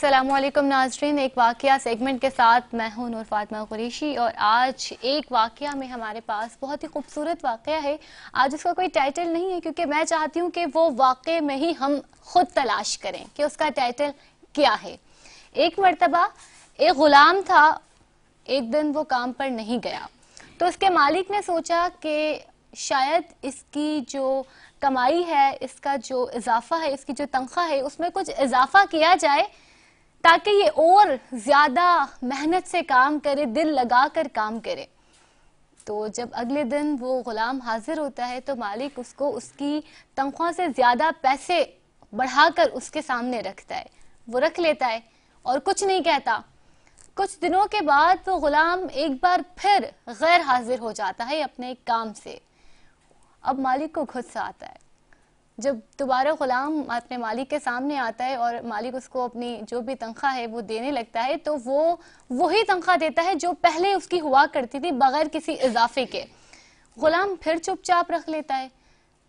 वालेकुम नाजरीन, एक वाकया सेगमेंट के साथ मैं हूँ नूर फातमा कुरेशी और आज एक वाकया में हमारे पास बहुत ही खूबसूरत वाकया है। आज उसका कोई टाइटल नहीं है क्योंकि मैं चाहती हूँ कि वो वाक़े में ही हम खुद तलाश करें कि उसका टाइटल क्या है। एक मरतबा, एक ग़ुलाम था, एक दिन वो काम पर नहीं गया। तो उसके मालिक ने सोचा कि शायद इसकी जो कमाई है, इसका जो इजाफा है, इसकी जो तनख्वाह है, उसमें कुछ इजाफा किया जाए ताकि ये और ज़्यादा मेहनत से काम करे, दिल लगा कर काम करे। तो जब अगले दिन वो गुलाम हाजिर होता है तो मालिक उसको उसकी तनख्वाह से ज़्यादा पैसे बढ़ाकर उसके सामने रखता है। वो रख लेता है और कुछ नहीं कहता। कुछ दिनों के बाद वो गुलाम एक बार फिर गैर हाजिर हो जाता है अपने काम से। अब मालिक को खुद से आता है। जब दोबारा गुलाम अपने मालिक के सामने आता है और मालिक उसको अपनी जो भी तनख्वाह है वो देने लगता है तो वो वही तनख्वाह देता है जो पहले उसकी हुआ करती थी बगैर किसी इजाफे के। गुलाम फिर चुपचाप रख लेता है।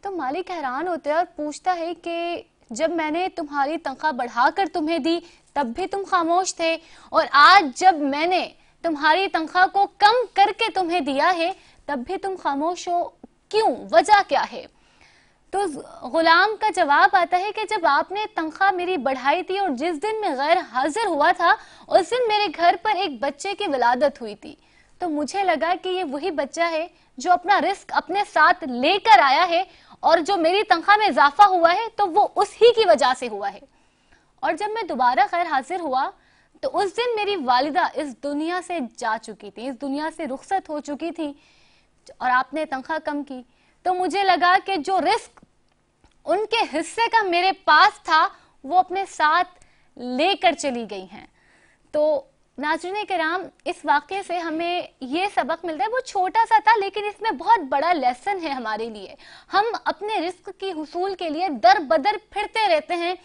तो मालिक हैरान होता है और पूछता है कि जब मैंने तुम्हारी तनख्वाह बढ़ाकर तुम्हें दी, तब भी तुम खामोश थे? और आज जब मैंने तुम्हारी तनख्वाह को कम करके तुम्हें दिया है, तब भी तुम खामोश हो? क्यों? वजह क्या है? तो गुलाम का जवाब आता है कि जब आपने तनख्वाह मेरी बढ़ाई थी और जिस दिन मैं गैर हाजिर हुआ था, उस दिन मेरे घर पर एक बच्चे की विलादत हुई थी। तो मुझे लगा कि ये वही बच्चा है जो अपना रिस्क अपने साथ लेकर आया है और जो मेरी तनख्वाह में इजाफा हुआ है तो वो उसी की वजह से हुआ है। और जब मैं दोबारा गैर हाजिर हुआ तो उस दिन मेरी वालिदा इस दुनिया से जा चुकी थी, इस दुनिया से रुखसत हो चुकी थी और आपने तनख्वाह कम की। तो मुझे लगा कि जो रिस्क उनके हिस्से का मेरे पास था, वो अपने साथ लेकर चली गई हैं। तो नाजरन कराम, इस वाक्य से हमें ये सबक मिलता है, वो छोटा सा था, लेकिन इसमें बहुत बड़ा लेसन है हमारे लिए। हम अपने रिस्क की हसूल के लिए दर बदर फिरते रहते हैं,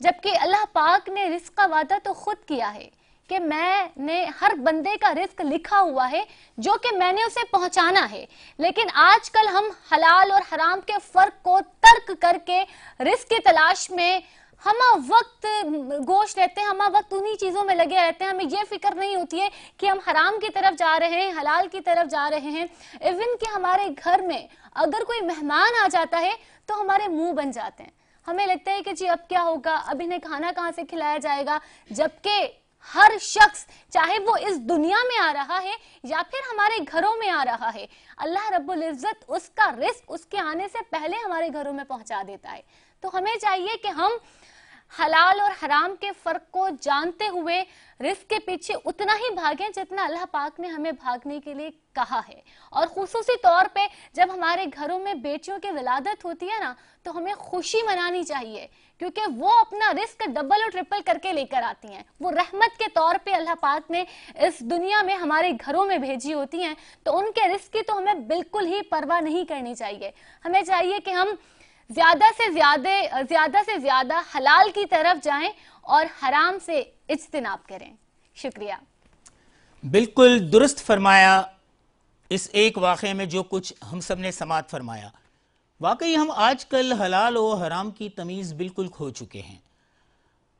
जबकि अल्लाह पाक ने रिस्क का वादा तो खुद किया है। कि मैंने हर बंदे का रिस्क लिखा हुआ है, जो कि मैंने उसे पहुंचाना है। लेकिन आजकल हम हलाल और हराम के फ़र्क को तर्क करके रिस्क की तलाश में हम वक्त गोश रहते हैं, हम वक्त उन्हीं चीज़ों में लगे रहते हैं। हमें यह फ़िक्र नहीं होती है कि हम हराम की तरफ़ जा रहे हैं, हलाल की तरफ़ जा रहे हैं। इवन कि हमारे घर में अगर कोई मेहमान आ जाता है तो हमारे मुँह बन जाते हैं। हमें लगता है कि जी, अब क्या होगा? अब इन्हें खाना कहाँ से खिलाया जाएगा? जबकि हर शख्स, चाहे वो इस दुनिया में आ रहा है या फिर हमारे घरों में आ रहा है, अल्लाह रब्बुल इज़्ज़त उसका रिस्क उसके आने से पहले हमारे घरों में पहुँचा देता है। तो हमें चाहिए कि हम हलाल और हराम के फ़र्क को जानते हुए रिस्क के पीछे उतना ही भागें जितना अल्लाह पाक ने हमें भागने के लिए कहा है। और खसूसी तौर पे जब हमारे घरों में बेटियों की विलादत होती है ना तो हमें खुशी मनानी चाहिए, क्योंकि वो अपना रिस्क डबल और ट्रिपल करके लेकर आती हैं। वो रहमत के तौर पे अल्लाह पाक ने इस दुनिया में हमारे घरों में भेजी होती हैं तो उनके रिस्क की तो हमें बिल्कुल ही परवाह नहीं करनी चाहिए। हमें चाहिए कि हम ज़्यादा से ज़्यादा ज़्यादा से ज़्यादा हलाल की तरफ़ जाएँ और हराम से इज्तनाब करें। शुक्रिया। बिल्कुल दुरुस्त फरमाया इस एक वाक़े में जो कुछ हम सबने समात फरमाया। वाकई हम आजकल हलाल और हराम की तमीज़ बिल्कुल खो चुके हैं।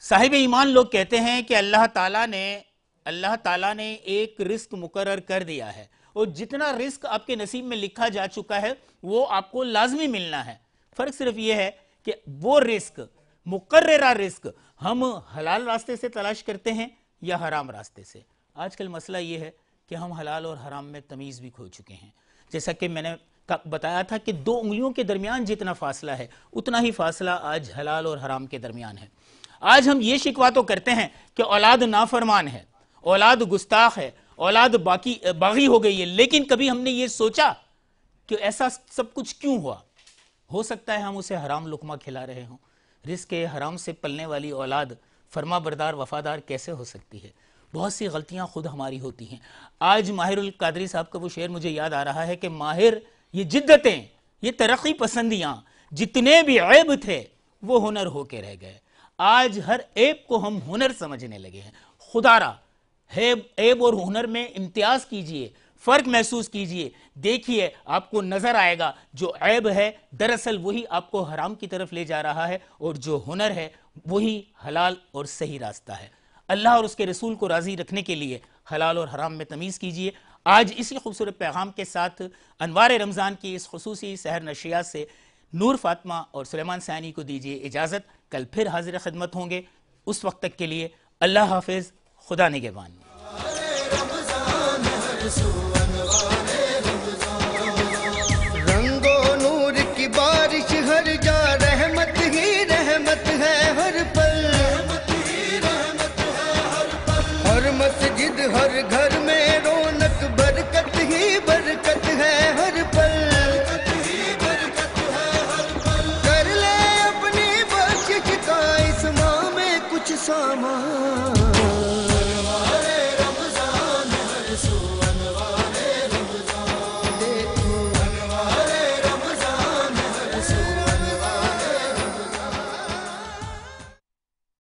साहिब ईमान लोग कहते हैं कि अल्लाह ताला ने, अल्लाह ताला ने एक रिस्क मुकर कर दिया है। और जितना रिस्क आपके नसीब में लिखा जा चुका है, वो आपको लाजमी मिलना है। फ़र्क सिर्फ़ यह है कि वो रिस्क मुकर्रा रिस्क, हम हलाल रास्ते से तलाश करते हैं या हराम रास्ते से। आजकल मसला ये है कि हम हलाल और हराम में तमीज़ भी खो चुके हैं। जैसा कि मैंने बताया था कि दो उंगलियों के दरमियान जितना फासला है, उतना ही फासला आज हलाल और हराम के दरमियान है। आज हम ये शिकवा तो करते हैं कि औलाद नाफरमान है, औलाद गुस्ताख है, औलाद बाकी, बागी हो गई है, लेकिन कभी हमने ये सोचा कि ऐसा सब कुछ क्यों हुआ? हो सकता है हम उसे हराम लुकमा खिला रहे हों। रिस्क हराम से पलने वाली औलाद फर्मा बरदार वफादार कैसे हो सकती है? बहुत सी गलतियाँ खुद हमारी होती हैं। आज माहिर कादरी साहब का वो शेर मुझे याद आ रहा है कि माहिर, ये जिद्दतें, ये तरक्की पसंदियाँ, जितने भी ऐब थे, वो हुनर होके रह गए। आज हर ऐब को हम हुनर समझने लगे हैं। खुदारा, है, ऐब और हुनर में इम्तियाज़ कीजिए। फ़र्क महसूस कीजिए। देखिए, आपको नज़र आएगा, जो ऐब है, दरअसल वही आपको हराम की तरफ़ ले जा रहा है और जो हुनर है, वही हलाल और सही रास्ता है। अल्लाह और उसके रसूल को राज़ी रखने के लिए हलाल और हराम में तमीज़ कीजिए। आज इसी खूबसूरत पैगाम के साथ अनवार रमज़ान की इस खसूसी सहर नशिया से नूर फातमा और सुलेमान सैनी को दीजिए इजाज़त। कल फिर हाजिर खदमत होंगे। उस वक्त तक के लिए अल्लाह हाफिज़, खुदा निगेबान। रंगो नूर की बारिश हर जा, रहमत ही रहमत है हर पल। हर पल हर घर में रौनक, बरकत ही बरकत है हर पल। कर ले अपनी बख्शिश का में कुछ सामान।